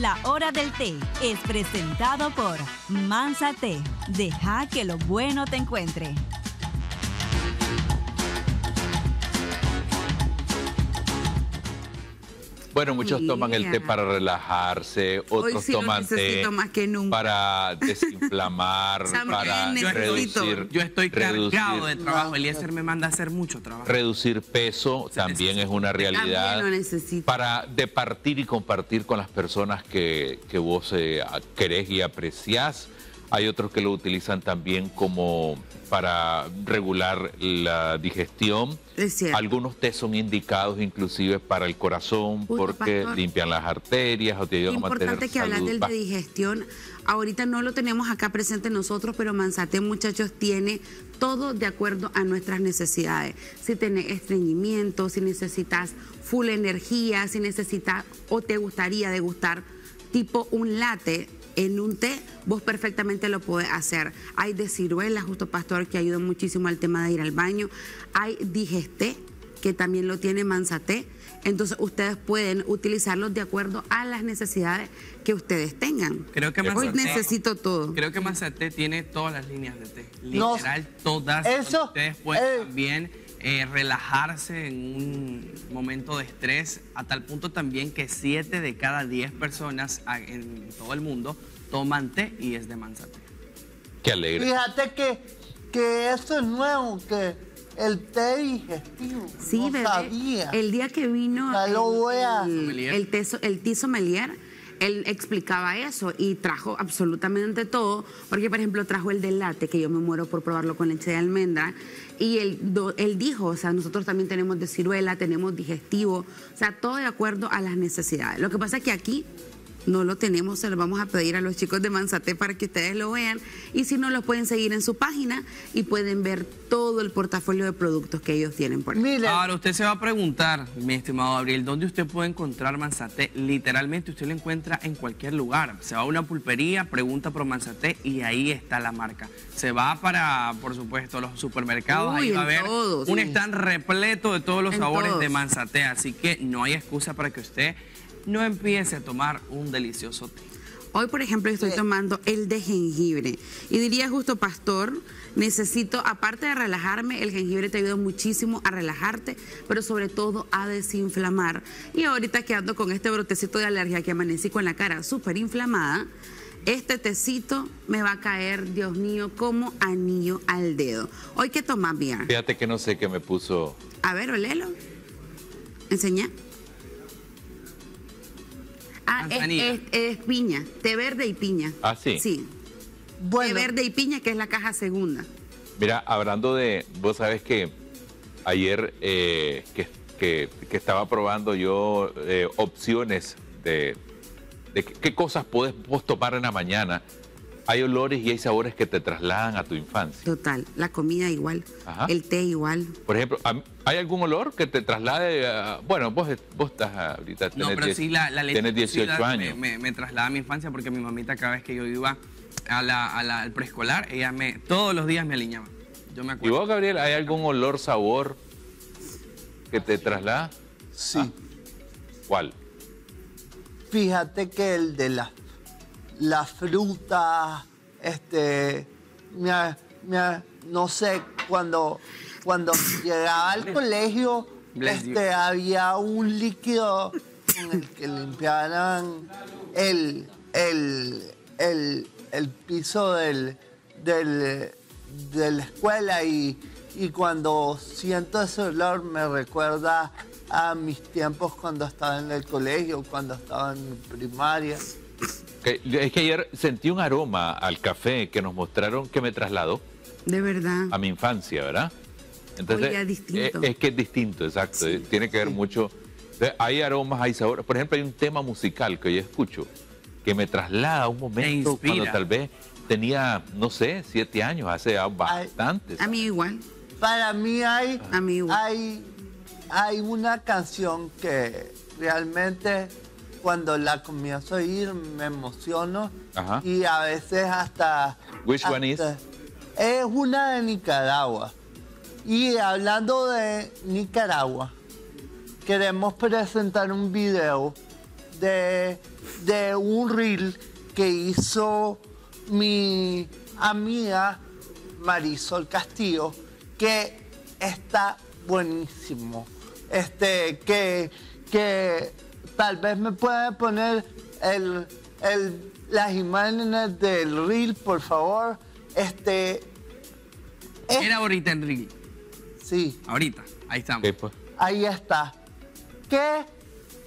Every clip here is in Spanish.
La Hora del Té es presentado por Mansa Té. Deja que lo bueno te encuentre. Bueno, muchos toman el té para relajarse, otros sí toman té más que nunca. para desinflamar, para reducir, Yo estoy reducir- cargado de trabajo. Eliezer me manda a hacer mucho trabajo. reducir peso también es una realidad También lo necesito. para departir y compartir con las personas que, que vos eh, querés y apreciás. Hay otros que lo utilizan también como para regular la digestión. Es cierto. Algunos té son indicados inclusive para el corazón porque pastor. limpian las arterias o te ayudan a mantener Importante que hablas del de digestión. Ahorita no lo tenemos acá presente nosotros, pero Manzate, muchachos, tiene todo de acuerdo a nuestras necesidades. Si tenés estreñimiento, si necesitas full energía, si necesitas o te gustaría degustar tipo un latte en un té, vos perfectamente lo podés hacer. Hay de ciruelas, justo pastor, que ayuda muchísimo al tema de ir al baño. Hay digesté, que también lo tiene Manzate. Entonces ustedes pueden utilizarlos de acuerdo a las necesidades que ustedes tengan. Creo que Hoy Manzate- necesito todo. Creo que Mazate tiene todas las líneas de té. No, Literal, todas. eso, Ustedes pueden eh, también eh, relajarse en un momento de estrés, a tal punto también que 7 de cada 10 personas en todo el mundo toman té y es de manzate. Qué alegre. Fíjate que, que eso es nuevo, que el té digestivo. Sí, no bebé. sabía. El día que vino Ya lo voy a- el, el, teso- el T sommelier, él explicaba eso y trajo absolutamente todo, porque por ejemplo trajo el del latte, que yo me muero por probarlo con leche de almendra, y él, él dijo, o sea, nosotros también tenemos de ciruela, tenemos digestivo, o sea, todo de acuerdo a las necesidades. Lo que pasa es que aquí no lo tenemos, se lo vamos a pedir a los chicos de Manzate para que ustedes lo vean. Y si no, los pueden seguir en su página y pueden ver todo el portafolio de productos que ellos tienen por ahí. Ahora usted se va a preguntar, mi estimado Gabriel, ¿dónde usted puede encontrar manzate? Literalmente usted lo encuentra en cualquier lugar. Se va a una pulpería, pregunta por manzate y ahí está la marca. Se va para, por supuesto, los supermercados, Uy, ahí va a en ver todos, un sí. stand repleto de todos los En sabores todos. de manzate. Así que no hay excusa para que usted no empiece a tomar un delicioso té. Hoy, por ejemplo, estoy tomando el de jengibre. Y diría justo, pastor, necesito, aparte de relajarme, el jengibre te ayuda muchísimo a relajarte, pero sobre todo a desinflamar. Y ahorita que ando con este brotecito de alergia que amanecí con la cara súper inflamada, este tecito me va a caer, Dios mío, como anillo al dedo. Hoy, ¿qué tomas, Bia? Fíjate que no sé qué me puso. A ver, olelo. Enseña. Ah, es, Manzanilla. es- es piña, té verde y piña. Ah, ¿sí? Sí, bueno, té verde y piña, que es la caja segunda. Mira, hablando de, vos sabes que ayer eh, que, que- que estaba probando yo eh, opciones de, de qué, cosas puedes vos tomar en la mañana. Hay olores y hay sabores que te trasladan a tu infancia. Total, la comida igual, Ajá. el té igual. Por ejemplo, ¿hay algún olor que te traslade a... Bueno, vos, vos estás ahorita... No, pero diez- sí, la, la leche Tenés 18 cocida años. Me, me, me traslada a mi infancia porque mi mamita cada vez que yo iba a la, a la- al preescolar, ella me todos los días me aliñaba. Yo me ¿Y acuerdo. vos, Gabriel, hay algún olor, sabor que te traslada? sí. Ah. ¿Cuál? Fíjate que el de la, la fruta, este, me no sé, cuando, cuando llegaba al colegio, este, había un líquido con el que limpiaban el, el, el, el piso del, del- de la escuela y, y cuando siento ese olor me recuerda a mis tiempos cuando estaba en el colegio, cuando estaba en primaria. Es que ayer sentí un aroma al café que nos mostraron que me trasladó De verdad. a mi infancia, ¿verdad? Entonces, Oye, distinto. Es, es que es distinto, exacto. eh, Tiene que ver mucho. Hay aromas, hay sabores. Por ejemplo, hay un tema musical que yo escucho que me traslada a un momento cuando tal vez tenía, no sé, siete años, hace ya bastantes. A mí igual. Para mí hay, A mí igual. hay, hay una canción que realmente cuando la comienzo a oír me emociono Ajá. y a veces hasta... Which one is? Es una de Nicaragua. Y hablando de Nicaragua, queremos presentar un video de, de un reel que hizo mi amiga Marisol Castillo, que está buenísimo. Este, que, que tal vez me puede poner el, el- las imágenes del reel, por favor. Este, es- Era ahorita en Reel. sí, Ahorita. Ahí estamos. Pues. ahí está. ¿Qué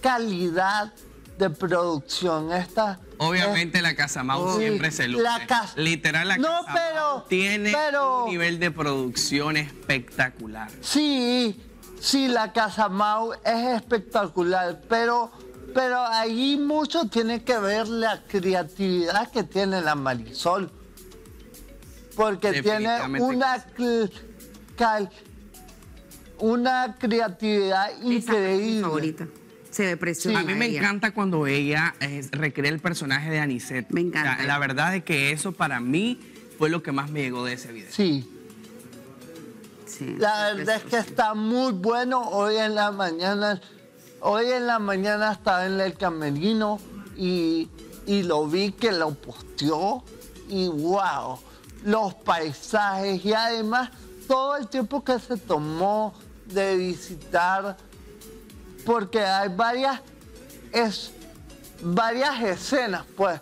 calidad de producción esta? Obviamente la Casa Mau Sí, siempre se luce. la casa- Literal, la No, Casa pero- Mau tiene pero- un nivel de producción espectacular. Sí, sí, la Casa Mau es espectacular, pero, pero ahí mucho tiene que ver la creatividad que tiene la Marisol. Porque tiene una, cl- cal- una creatividad Esa es mi increíble. favorita. Se ve preciosa. A mí me ella. encanta cuando ella eh, recrea el personaje de Anisette. Me encanta. La verdad es que eso para mí fue lo que más me llegó de ese video. Sí, Sí, la verdad es que está muy bueno. Hoy en la mañana, hoy en la mañana estaba en el camerino y, y lo vi que lo posteó y wow, los paisajes y además todo el tiempo que se tomó de visitar, porque hay varias, es, varias escenas, pues.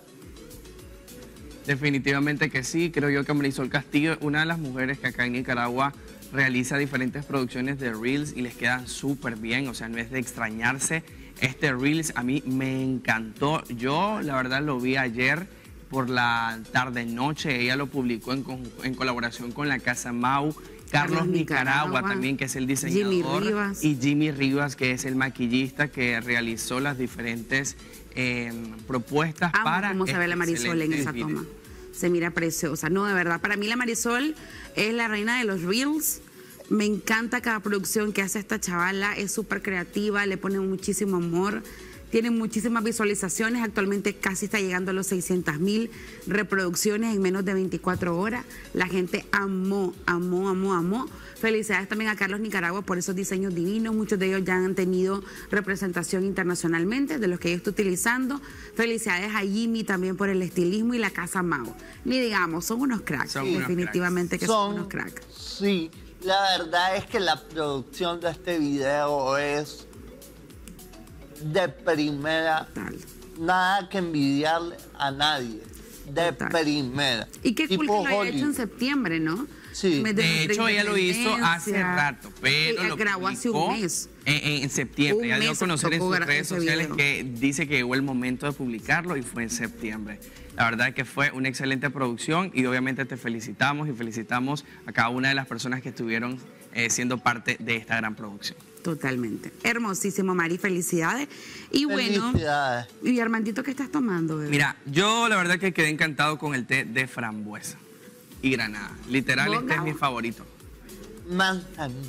Definitivamente que sí, creo yo que Marisol Castillo, una de las mujeres que acá en Nicaragua realiza diferentes producciones de Reels y les quedan súper bien, o sea, no es de extrañarse. Este Reels a mí me encantó, yo la verdad lo vi ayer por la tarde-noche, ella lo publicó en, con- en colaboración con la Casa Mau, Carlos Carlos Nicaragua, Nicaragua, también, que es el Jimmy diseñador, Rivas. y Jimmy Rivas, que es el maquillista que realizó las diferentes eh, propuestas Amo para cómo se ve la Marisol en esa video. toma. Se mira preciosa. No, de verdad, para mí la Marisol es la reina de los reels. Me encanta cada producción que hace esta chavala. Es súper creativa, le pone muchísimo amor. Tiene muchísimas visualizaciones. Actualmente casi está llegando a los 600 mil reproducciones en menos de 24 horas. La gente amó, amó, amó, amó. Felicidades también a Carlos Nicaragua por esos diseños divinos. Muchos de ellos ya han tenido representación internacionalmente de los que yo estoy utilizando. Felicidades a Jimmy también por el estilismo y la Casa Mau. Ni digamos, son unos cracks. Son unos definitivamente que son, unos cracks. Sí, la verdad es que la producción de este video es de primera, nada que envidiarle a nadie. De Total. primera. Y qué cool que lo haya hecho en septiembre, ¿no? Sí. De hecho, ella lo hizo hace rato, pero Sí, lo grabó hace un mes. En, en septiembre. Un ya dio a conocer en sus redes sociales video. que dice que llegó el momento de publicarlo y fue en septiembre. La verdad es que fue una excelente producción y obviamente te felicitamos y felicitamos a cada una de las personas que estuvieron eh, siendo parte de esta gran producción. Totalmente. Hermosísimo, Mari. Felicidades. Y bueno, Felicidades. y Armandito, ¿qué estás tomando, bebé? Mira, yo la verdad que quedé encantado con el té de frambuesa y granada. Literal, este es mi favorito. Manzanilla.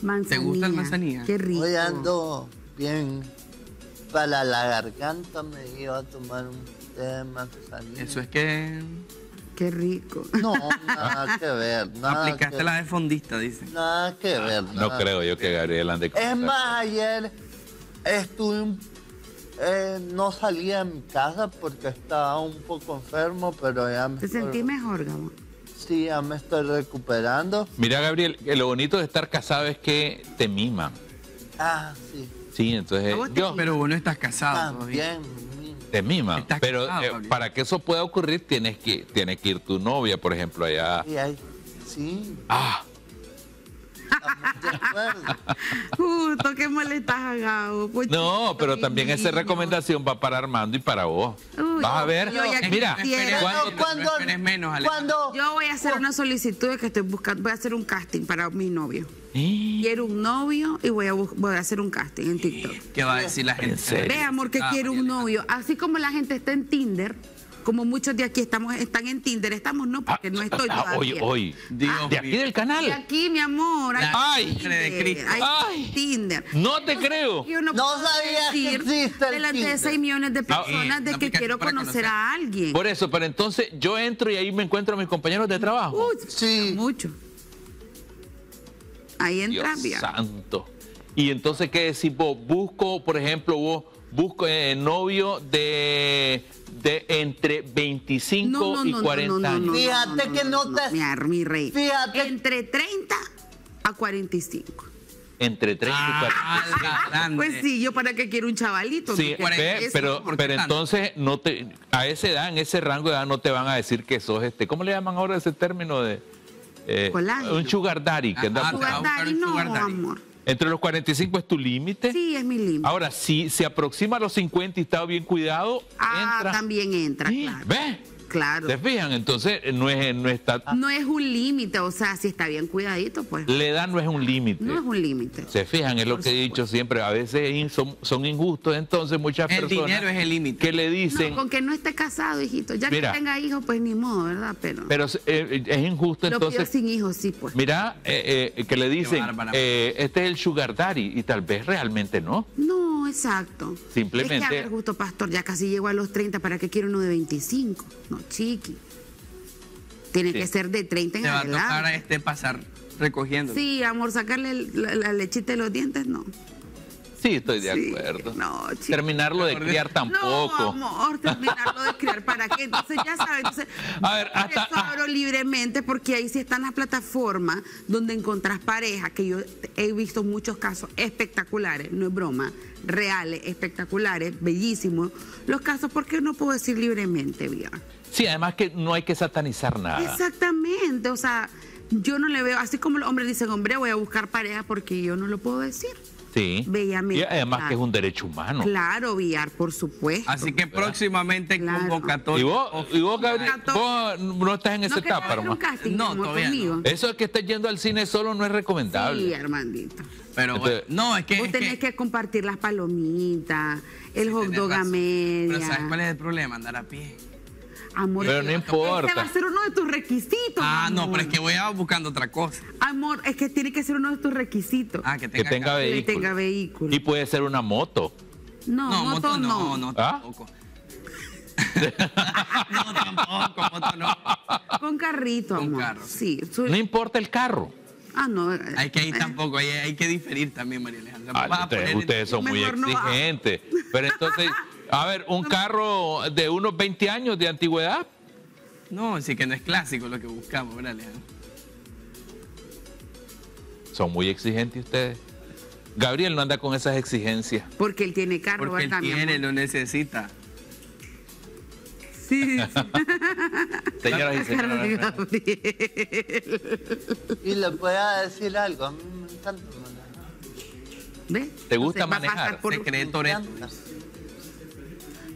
Manzanilla. ¿Te gusta el manzanilla? Qué rico. Hoy ando bien para la garganta, me iba a tomar un té de manzanilla. Eso es que Qué rico. No, nada que ver. Nada aplicaste que, la de fondista, dice. Nada que ver. No nada creo yo que Gabriel ande con Es más, ayer estuve, un- eh, no salía de mi casa porque estaba un poco enfermo, pero ya me, ¿Te estoy, sentís mejor, Gabo? sí, ya me estoy recuperando. Mira, Gabriel, que lo bonito de estar casado es que te miman. Ah, sí, Sí, entonces ¿A vos te yo Pero vos no estás casado también. Te miman. Estás Pero eh, para que eso pueda ocurrir tienes que tiene que ir tu novia, por ejemplo, allá. y ahí- sí, Ah. Justo, qué molestas a Gabo. Pochito, no, pero también esa recomendación va para Armando y para vos. Uy, Vas a ver, yo ya mira, cuando- cuando, no menos, cuando, Yo voy a hacer una solicitud de que estoy buscando, voy a hacer un casting para mi novio. Eh, Quiero un novio y voy a, voy a hacer un casting en TikTok. ¿Qué va a decir la gente? Ve, amor, que Ah, quiero un novio. Así como la gente está en Tinder, como muchos de aquí estamos, están en Tinder, estamos no, porque no estoy ah, todavía. hoy, hoy. Dios de aquí mío. del canal. aquí, mi amor, hay Ay. Tinder, de hay Ay. Tinder. No te creo. Yo no, No sabía que existe el delante de Tinder. 6 millones de Ah, personas eh, de que quiero conocer conocer. a alguien. Por eso, pero entonces yo entro y ahí me encuentro a mis compañeros de trabajo. Uy, Sí. mucho. Ahí Dios entra, via. santo. Y entonces, ¿qué decís vos? Busco, por ejemplo, vos busco eh, novio de, de entre 25 y 40 años. Fíjate que no te- Mi, rey. Fíjate. Entre 30 a 45. Entre 30 y 40. Ah. Pues sí, yo para qué quiero un chavalito. Sí, ¿no? Ve, pero, ¿por qué pero entonces no te, a esa edad, en ese rango de edad, no te van a decir que sos este. ¿Cómo le llaman ahora ese término de eh, un sugar daddy? Que anda Ajá, buscando? Sugar buscar un daddy, no, sugar daddy. amor. Entre los 45 es tu límite. Sí, es mi límite. Ahora, si se aproxima a los 50 y está bien cuidado, Ah, entra. también entra, Sí, claro. ¿Ves? Claro. ¿Te fijan? Entonces, no, es, no está. No es un límite, o sea, si está bien cuidadito, pues La edad no es un límite. no es un límite. Se fijan, es lo Por que he dicho siempre. A veces son, son injustos, entonces muchas El personas. dinero es el límite. Que le dicen. No, con que no esté casado, hijito. Ya Mira. que tenga hijos, pues ni modo, ¿verdad? Pero, Pero eh, es injusto, lo pido entonces. sin hijos, sí, pues. Mira, eh, eh, que le dicen, eh, este es el sugar daddy, y tal vez realmente no. No, exacto. Simplemente- Es que, a ver, justo pastor, ya casi llego a los 30, ¿para qué quiero uno de 25? No, chiqui. Tiene Sí. que ser de 30 en Te va a tocar a adelante. este pasar recogiendo. Sí, amor, sacarle la, la lechita de los dientes, no. Sí, estoy de Sí, acuerdo. no. Terminarlo de criar tampoco. No, amor, terminarlo de criar. ¿Para qué? Entonces, ya sabes. Entonces, A ver, por hasta- eso hablo libremente, porque ahí sí están las plataformas donde encontrás pareja, que yo he visto muchos casos espectaculares, no es broma, reales, espectaculares, bellísimos. Los casos, ¿por qué no puedo decir libremente, Vía? Sí, además que no hay que satanizar nada. Exactamente, o sea, yo no le veo, así como los hombres dicen, hombre, voy a buscar pareja porque yo no lo puedo decir. Sí. Bellamente, Y además claro. que es un derecho humano. Claro, Villar, por supuesto. Así que próximamente Claro. convocatoria. Y vos, y vos Gabriel, vos no estás en esa no querés etapa, hermano. casting, No, todavía no. Eso es que estés yendo al cine solo no es recomendable. Sí, Armandito. Pero Entonces- bueno, no, es que. Vos es tenés que, compartir las palomitas, el hot tenés dog a. Pero ¿sabes cuál es el problema? Andar a pie. Amor, Pero no importa. va a ser uno de tus requisitos. Ah, no, pero es que voy a buscando otra cosa. Amor, es que tiene que ser uno de tus requisitos. Ah, que Que tenga. que vehículo. tenga vehículo. Y puede ser una moto. No, No, moto, moto no, no. no, ¿Ah? tampoco. no, tampoco, moto no. Con carrito, Con amor. carro. Sí. No importa el carro. Ah, no. Hay que ir eh, tampoco, hay, hay que diferir también, María Alejandra. Ah, ustedes, son muy no, ah. exigentes. Pero entonces, a ver, un carro de unos 20 años de antigüedad. No, sí que no es clásico lo que buscamos, ¿verdad, Alejandra? Son muy exigentes ustedes. Gabriel no anda con esas exigencias. Porque él tiene carro, Porque él ¿verdad, mi tiene, lo necesita. Sí, sí. Señoras y señores. Gabriel. Y le voy a decir algo, a mí me encanta manejar. ¿Ve? ¿Te gusta Entonces, manejar? por- Secreto, Me Toretto.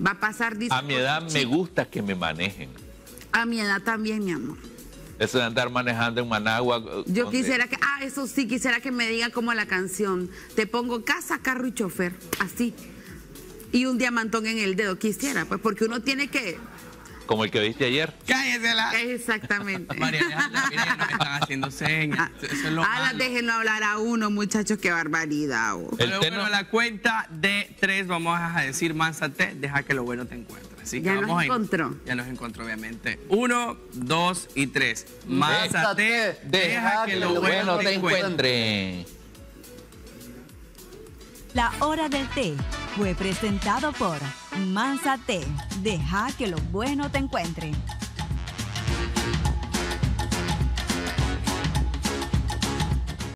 Va a pasar, A mi edad me gusta que me manejen. A mi edad también, mi amor. Eso de andar manejando en Managua. Yo donde- quisiera que, ah, eso sí, quisiera que me diga como la canción. Te pongo casa, carro y chofer, así. Y un diamantón en el dedo, quisiera, pues porque uno tiene que... Como el que viste ayer. ¡Cállesela! Exactamente. María Alejandra, nos están haciendo señas. Ah, Eso es lo ah, malo. déjenlo hablar a uno, muchachos, qué barbaridad. oh. El Pero tema- bueno, la cuenta de tres vamos a decir Mánzate, deja que lo bueno te encuentre. Así que Ya nos vamos a ir. encontró. Ya nos encontró, obviamente. Uno, dos y tres. Mánzate, deja que lo bueno te encuentre. La hora del té fue presentado por Mansa Té. Deja que lo bueno te encuentre.